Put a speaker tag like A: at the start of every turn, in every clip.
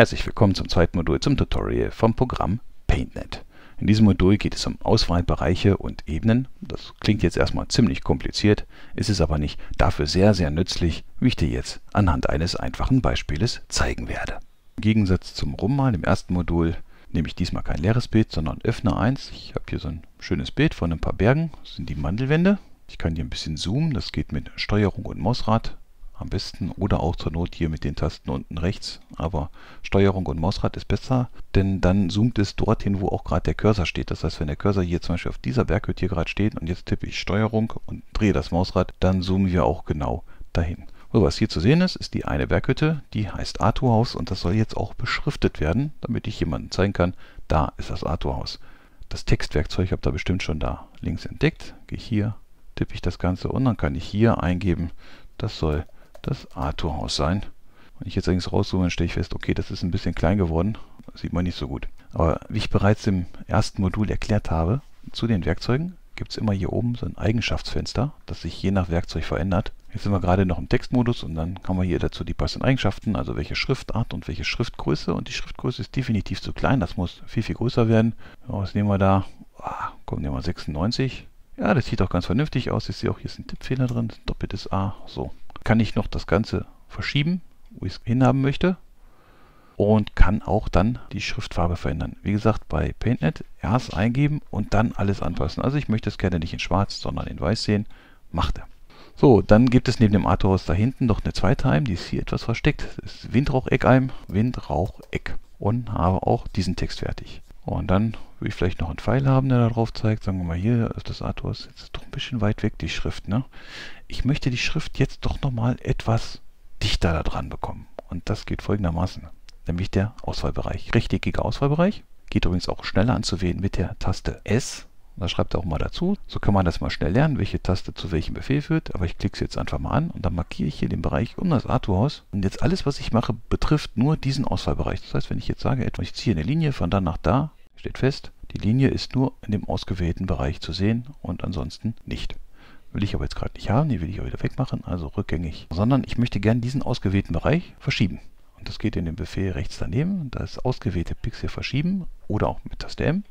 A: Herzlich willkommen zum zweiten Modul zum Tutorial vom Programm PaintNet. In diesem Modul geht es um Auswahlbereiche und Ebenen. Das klingt jetzt erstmal ziemlich kompliziert, ist es aber nicht. Dafür sehr, sehr nützlich, wie ich dir jetzt anhand eines einfachen Beispieles zeigen werde. Im Gegensatz zum Rummalen im ersten Modul nehme ich diesmal kein leeres Bild, sondern öffne eins. Ich habe hier so ein schönes Bild von ein paar Bergen. Das sind die Mandelwände. Ich kann hier ein bisschen zoomen. Das geht mit Steuerung und Mausrad am besten oder auch zur Not hier mit den Tasten unten rechts. Aber Steuerung und Mausrad ist besser, denn dann zoomt es dorthin, wo auch gerade der Cursor steht. Das heißt, wenn der Cursor hier zum Beispiel auf dieser Berghütte gerade steht und jetzt tippe ich Steuerung und drehe das Mausrad, dann zoomen wir auch genau dahin. So, was hier zu sehen ist, ist die eine Berghütte, die heißt Arthurhaus und das soll jetzt auch beschriftet werden, damit ich jemandem zeigen kann, da ist das Arthurhaus. Das Textwerkzeug habt ihr bestimmt schon da links entdeckt. Gehe hier, tippe ich das Ganze und dann kann ich hier eingeben, das soll das Arthurhaus sein. Wenn ich jetzt allerdings rauszoome, dann stelle ich fest, okay, das ist ein bisschen klein geworden. Das sieht man nicht so gut. Aber wie ich bereits im ersten Modul erklärt habe, zu den Werkzeugen gibt es immer hier oben so ein Eigenschaftsfenster, das sich je nach Werkzeug verändert. Jetzt sind wir gerade noch im Textmodus und dann haben wir hier dazu die passenden Eigenschaften, also welche Schriftart und welche Schriftgröße. Und die Schriftgröße ist definitiv zu klein, das muss viel, viel größer werden. Was nehmen wir da? Ah, kommen wir mal 96. Ja, das sieht auch ganz vernünftig aus. Ich sehe auch, hier ist ein Tippfehler drin, doppeltes A. So, kann ich noch das Ganze verschieben, wo ich es hinhaben möchte und kann auch dann die Schriftfarbe verändern. Wie gesagt, bei PaintNet erst eingeben und dann alles anpassen. Also ich möchte es gerne nicht in schwarz, sondern in weiß sehen. Macht er. So, dann gibt es neben dem Arthaus da hinten noch eine zweite Heim, die ist hier etwas versteckt. Das ist Windraucheck-Eim, Windraucheck. Und habe auch diesen Text fertig. Und dann will ich vielleicht noch einen Pfeil haben, der da drauf zeigt. Sagen wir mal, hier ist das. Jetzt ist doch ein bisschen weit weg, die Schrift. Ne? Ich möchte die Schrift jetzt doch nochmal etwas dichter da dran bekommen. Und das geht folgendermaßen. Nämlich der Auswahlbereich. Rechteckiger Auswahlbereich. Geht übrigens auch schneller anzuwählen mit der Taste S. Da schreibt er auch mal dazu. So kann man das mal schnell lernen, welche Taste zu welchem Befehl führt. Aber ich klicke es jetzt einfach mal an und dann markiere ich hier den Bereich um das Arthaus. Und jetzt alles, was ich mache, betrifft nur diesen Auswahlbereich. Das heißt, wenn ich jetzt sage, ich ziehe eine Linie von da nach da, steht fest, die Linie ist nur in dem ausgewählten Bereich zu sehen und ansonsten nicht. Will ich aber jetzt gerade nicht haben, die will ich auch wieder wegmachen, also rückgängig. Sondern ich möchte gerne diesen ausgewählten Bereich verschieben. Und das geht in dem Befehl rechts daneben, das ausgewählte Pixel verschieben oder auch mit Taste M.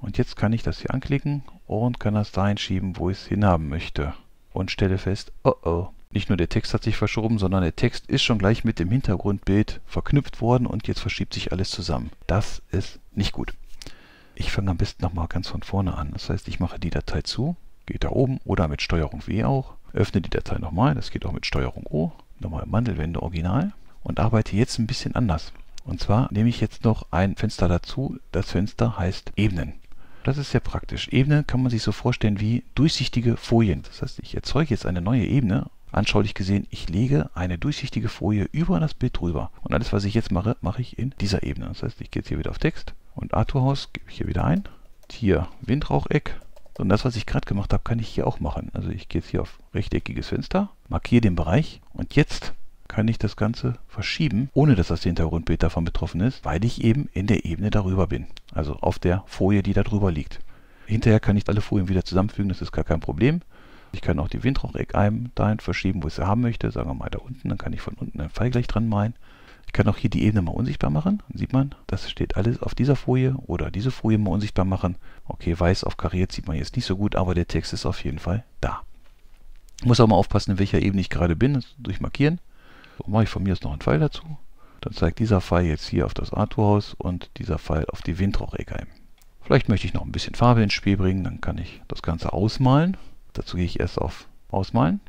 A: Und jetzt kann ich das hier anklicken und kann das dahin schieben, wo ich es hinhaben möchte. Und stelle fest, oh oh, nicht nur der Text hat sich verschoben, sondern der Text ist schon gleich mit dem Hintergrundbild verknüpft worden und jetzt verschiebt sich alles zusammen. Das ist nicht gut. Ich fange am besten nochmal ganz von vorne an. Das heißt, ich mache die Datei zu, geht da oben oder mit Steuerung W auch, öffne die Datei nochmal, das geht auch mit Steuerung O, nochmal Mandelwände Original und arbeite jetzt ein bisschen anders. Und zwar nehme ich jetzt noch ein Fenster dazu. Das Fenster heißt Ebenen. Das ist sehr praktisch. Ebene kann man sich so vorstellen wie durchsichtige Folien. Das heißt, ich erzeuge jetzt eine neue Ebene. Anschaulich gesehen, ich lege eine durchsichtige Folie über das Bild drüber. Und alles, was ich jetzt mache, mache ich in dieser Ebene. Das heißt, ich gehe jetzt hier wieder auf Text und Arthurhaus gebe ich hier wieder ein. Hier Windraucheck. Und das, was ich gerade gemacht habe, kann ich hier auch machen. Also ich gehe jetzt hier auf rechteckiges Fenster, markiere den Bereich und jetzt kann ich das Ganze verschieben, ohne dass das Hintergrundbild davon betroffen ist, weil ich eben in der Ebene darüber bin. Also auf der Folie, die da drüber liegt. Hinterher kann ich alle Folien wieder zusammenfügen, das ist gar kein Problem. Ich kann auch die Windraucheck dahin verschieben, wo ich sie haben möchte. Sagen wir mal da unten, dann kann ich von unten einen Pfeil gleich dran malen. Ich kann auch hier die Ebene mal unsichtbar machen. Dann sieht man, das steht alles auf dieser Folie oder diese Folie mal unsichtbar machen. Okay, weiß auf kariert sieht man jetzt nicht so gut, aber der Text ist auf jeden Fall da. Ich muss auch mal aufpassen, in welcher Ebene ich gerade bin, durch Markieren. So, mache ich von mir aus noch einen Pfeil dazu. Dann zeigt dieser Pfeil jetzt hier auf das Arthurhaus und dieser Pfeil auf die Windrauchreckheim. Vielleicht möchte ich noch ein bisschen Farbe ins Spiel bringen, dann kann ich das Ganze ausmalen. Dazu gehe ich erst auf Ausmalen.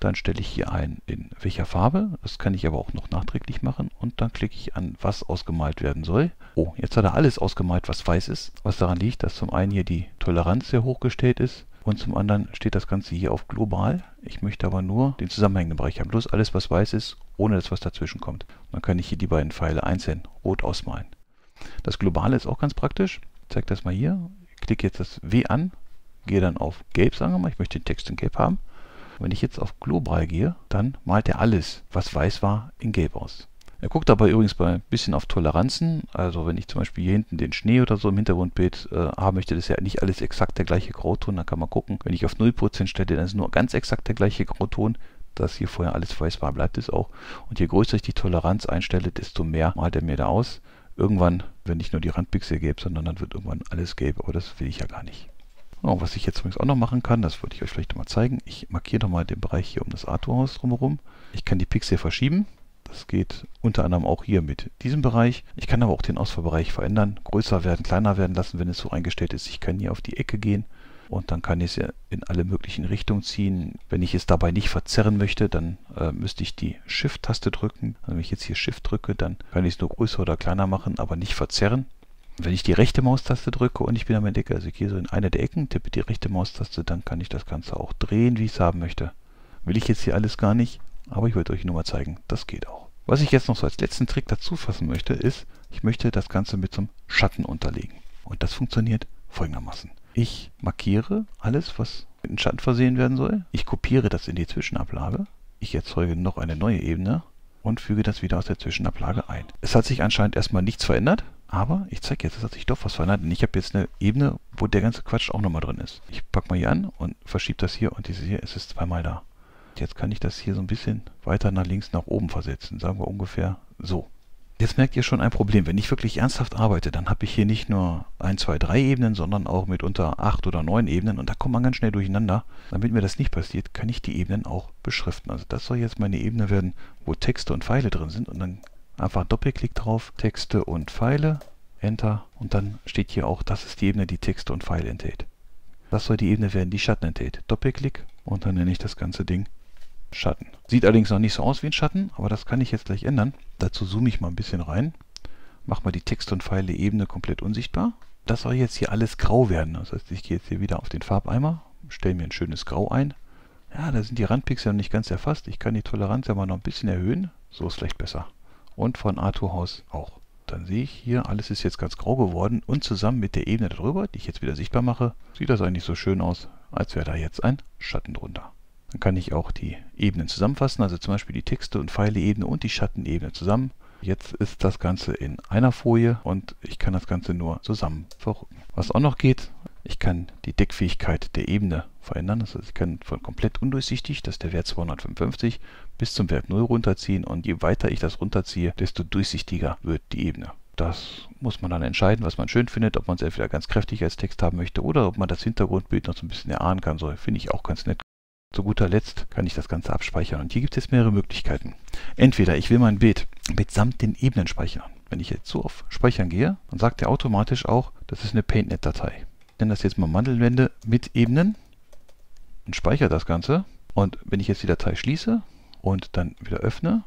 A: Dann stelle ich hier ein, in welcher Farbe. Das kann ich aber auch noch nachträglich machen. Und dann klicke ich an, was ausgemalt werden soll. Oh, jetzt hat er alles ausgemalt, was weiß ist. Was daran liegt, dass zum einen hier die Toleranz sehr hochgestellt ist und zum anderen steht das Ganze hier auf global. Ich möchte aber nur den zusammenhängenden Bereich haben. Bloß alles, was weiß ist, ohne dass was dazwischen kommt. Dann kann ich hier die beiden Pfeile einzeln rot ausmalen. Das globale ist auch ganz praktisch. Ich zeige das mal hier. Ich klicke jetzt das W an, gehe dann auf Gelb, sagen wir mal. Ich möchte den Text in Gelb haben. Wenn ich jetzt auf global gehe, dann malt er alles, was weiß war, in Gelb aus. Er guckt dabei übrigens bei ein bisschen auf Toleranzen. Also wenn ich zum Beispiel hier hinten den Schnee oder so im Hintergrundbild äh, haben möchte, das ist ja nicht alles exakt der gleiche Grauton. Dann kann man gucken, wenn ich auf 0% stelle, dann ist nur ganz exakt der gleiche Grauton. dass hier vorher alles weiß war, bleibt es auch. Und je größer ich die Toleranz einstelle, desto mehr malt er mir da aus. Irgendwann, wenn nicht nur die Randpixel gelb, sondern dann wird irgendwann alles gelb, aber das will ich ja gar nicht. Oh, was ich jetzt übrigens auch noch machen kann, das wollte ich euch vielleicht mal zeigen. Ich markiere nochmal den Bereich hier um das Arthur-Haus drumherum. Ich kann die Pixel verschieben. Das geht unter anderem auch hier mit diesem Bereich. Ich kann aber auch den Auswahlbereich verändern, größer werden, kleiner werden lassen, wenn es so eingestellt ist. Ich kann hier auf die Ecke gehen und dann kann ich es in alle möglichen Richtungen ziehen. Wenn ich es dabei nicht verzerren möchte, dann äh, müsste ich die Shift-Taste drücken. Also wenn ich jetzt hier Shift drücke, dann kann ich es nur größer oder kleiner machen, aber nicht verzerren. Wenn ich die rechte Maustaste drücke und ich bin am Entdecker, also ich gehe so in eine der Ecken, tippe die rechte Maustaste, dann kann ich das Ganze auch drehen, wie ich es haben möchte. Will ich jetzt hier alles gar nicht, aber ich wollte euch nur mal zeigen, das geht auch. Was ich jetzt noch so als letzten Trick dazu fassen möchte, ist, ich möchte das Ganze mit so einem Schatten unterlegen. Und das funktioniert folgendermaßen. Ich markiere alles, was mit einem Schatten versehen werden soll. Ich kopiere das in die Zwischenablage. Ich erzeuge noch eine neue Ebene und füge das wieder aus der Zwischenablage ein. Es hat sich anscheinend erstmal nichts verändert, aber ich zeige jetzt, es hat sich doch was verändert. Und ich habe jetzt eine Ebene, wo der ganze Quatsch auch nochmal drin ist. Ich packe mal hier an und verschiebe das hier und diese hier ist es zweimal da. Jetzt kann ich das hier so ein bisschen weiter nach links nach oben versetzen. Sagen wir ungefähr so. Jetzt merkt ihr schon ein Problem. Wenn ich wirklich ernsthaft arbeite, dann habe ich hier nicht nur 1, 2, 3 Ebenen, sondern auch mitunter 8 oder 9 Ebenen und da kommt man ganz schnell durcheinander. Damit mir das nicht passiert, kann ich die Ebenen auch beschriften. Also das soll jetzt meine Ebene werden, wo Texte und Pfeile drin sind und dann einfach Doppelklick drauf, Texte und Pfeile, Enter und dann steht hier auch, das ist die Ebene, die Texte und Pfeile enthält. Das soll die Ebene werden, die Schatten enthält. Doppelklick und dann nenne ich das ganze Ding Schatten. Sieht allerdings noch nicht so aus wie ein Schatten, aber das kann ich jetzt gleich ändern. Dazu zoome ich mal ein bisschen rein. Mach mal die Text- und Pfeile-Ebene komplett unsichtbar. Das soll jetzt hier alles grau werden. Das heißt, ich gehe jetzt hier wieder auf den Farbeimer, stelle mir ein schönes Grau ein. Ja, da sind die Randpixel noch nicht ganz erfasst. Ich kann die Toleranz ja mal noch ein bisschen erhöhen. So ist vielleicht besser. Und von Arthur Haus auch. Dann sehe ich hier, alles ist jetzt ganz grau geworden und zusammen mit der Ebene darüber, die ich jetzt wieder sichtbar mache, sieht das eigentlich so schön aus, als wäre da jetzt ein Schatten drunter. Dann kann ich auch die Ebenen zusammenfassen, also zum Beispiel die Texte- und Pfeile-Ebene und die Schattenebene zusammen. Jetzt ist das Ganze in einer Folie und ich kann das Ganze nur zusammen verrücken. Was auch noch geht, ich kann die Deckfähigkeit der Ebene verändern. Das heißt, ich kann von komplett undurchsichtig, das ist der Wert 255, bis zum Wert 0 runterziehen und je weiter ich das runterziehe, desto durchsichtiger wird die Ebene. Das muss man dann entscheiden, was man schön findet, ob man es entweder ganz kräftig als Text haben möchte oder ob man das Hintergrundbild noch so ein bisschen erahnen kann soll. Finde ich auch ganz nett. Zu guter Letzt kann ich das Ganze abspeichern und hier gibt es mehrere Möglichkeiten. Entweder ich will mein Bild mitsamt den Ebenen speichern. Wenn ich jetzt so auf Speichern gehe, dann sagt er automatisch auch, das ist eine PaintNet-Datei. Nenne das jetzt mal Mandelwände mit Ebenen und speichere das Ganze. Und wenn ich jetzt die Datei schließe und dann wieder öffne,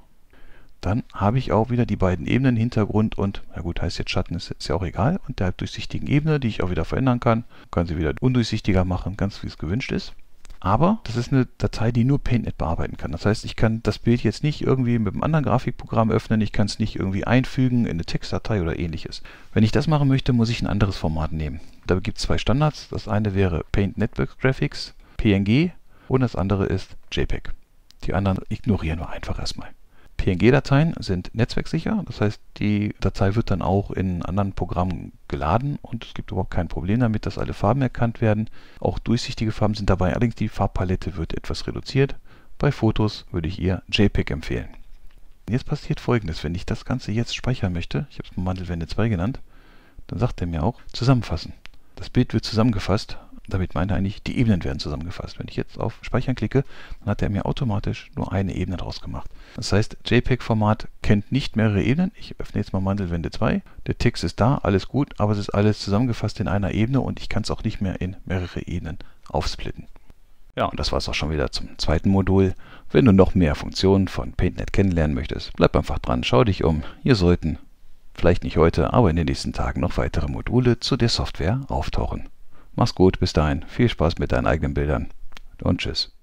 A: dann habe ich auch wieder die beiden Ebenen, Hintergrund und, na gut, heißt jetzt Schatten, ist, ist ja auch egal, und der halbdurchsichtigen Ebene, die ich auch wieder verändern kann. Kann sie wieder undurchsichtiger machen, ganz wie es gewünscht ist. Aber das ist eine Datei, die nur PaintNet bearbeiten kann. Das heißt, ich kann das Bild jetzt nicht irgendwie mit einem anderen Grafikprogramm öffnen, ich kann es nicht irgendwie einfügen in eine Textdatei oder ähnliches. Wenn ich das machen möchte, muss ich ein anderes Format nehmen. Da gibt es zwei Standards. Das eine wäre Paint Network Graphics, PNG, und das andere ist JPEG. Die anderen ignorieren wir einfach erstmal. PNG-Dateien sind netzwerksicher, das heißt, die Datei wird dann auch in anderen Programmen geladen und es gibt überhaupt kein Problem damit, dass alle Farben erkannt werden. Auch durchsichtige Farben sind dabei, allerdings die Farbpalette wird etwas reduziert. Bei Fotos würde ich eher JPEG empfehlen. Jetzt passiert folgendes, wenn ich das Ganze jetzt speichern möchte, ich habe es mal Mandelwende 2 genannt, dann sagt er mir auch zusammenfassen. Das Bild wird zusammengefasst damit meint er eigentlich, die Ebenen werden zusammengefasst. Wenn ich jetzt auf Speichern klicke, dann hat er mir automatisch nur eine Ebene draus gemacht. Das heißt, JPEG-Format kennt nicht mehrere Ebenen. Ich öffne jetzt mal Mandelwände 2. Der Text ist da, alles gut, aber es ist alles zusammengefasst in einer Ebene und ich kann es auch nicht mehr in mehrere Ebenen aufsplitten. Ja, und das war es auch schon wieder zum zweiten Modul. Wenn du noch mehr Funktionen von PaintNet kennenlernen möchtest, bleib einfach dran, schau dich um. Hier sollten, vielleicht nicht heute, aber in den nächsten Tagen noch weitere Module zu der Software auftauchen. Mach's gut, bis dahin. Viel Spaß mit deinen eigenen Bildern und tschüss.